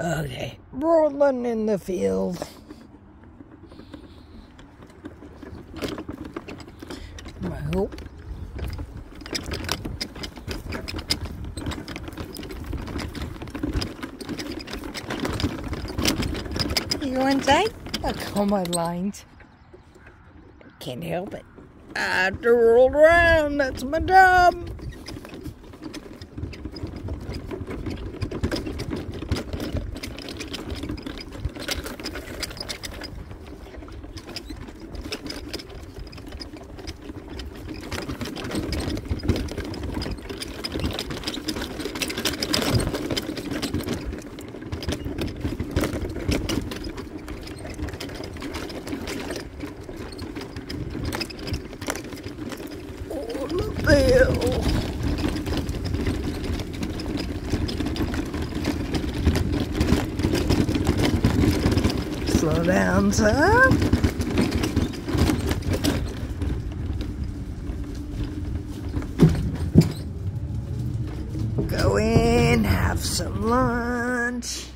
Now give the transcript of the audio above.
Okay, rolling in the field. Well. You go inside? I call my lines. Can't help it. I have to roll around. That's my job. Slow down, son. Go in, have some lunch.